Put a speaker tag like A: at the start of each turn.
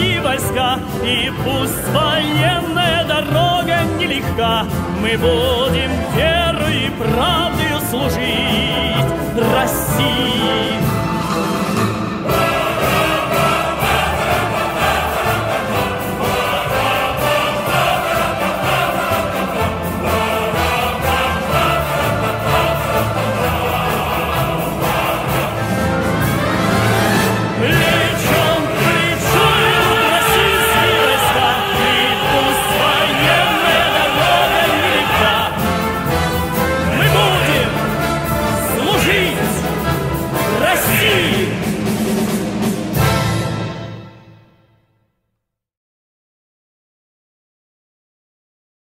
A: враги войска, и пусть военная дорога нелегка, мы будем верой и правдой.